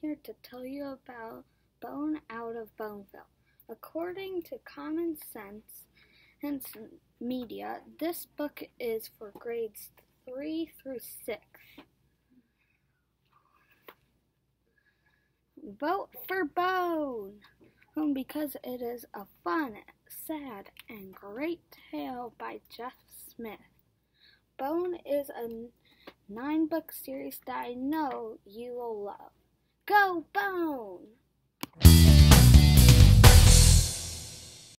Here to tell you about Bone Out of Boneville. According to Common Sense and Media, this book is for grades 3 through 6. Vote for Bone because it is a fun, sad, and great tale by Jeff Smith. Bone is a nine book series that I know you will love. Go Bone!